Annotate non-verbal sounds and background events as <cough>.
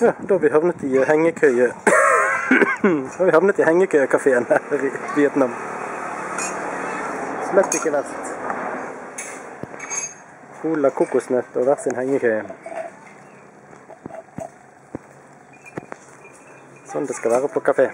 Ja, da har vi havnet i hengekøye... <coughs> Så har vi havnet i hengekøyekafeen her i Vietnam. Slett ikke verst. Cola, kokosnøtt og hver sin hengekøye. Sånn det skal være på kafé.